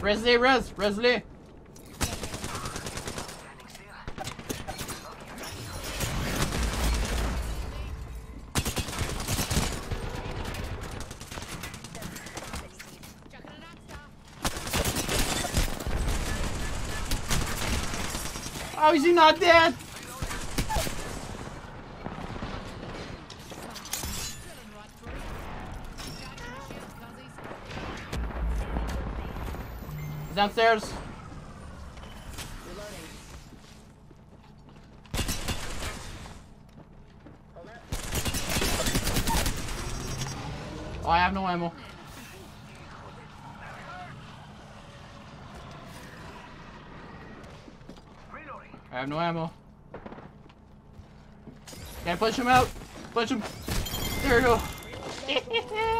Res res, res oh, Lee. How is he not dead? Downstairs. Oh, I have no ammo. I have no ammo. Can I punch him out? Punch him. There we go.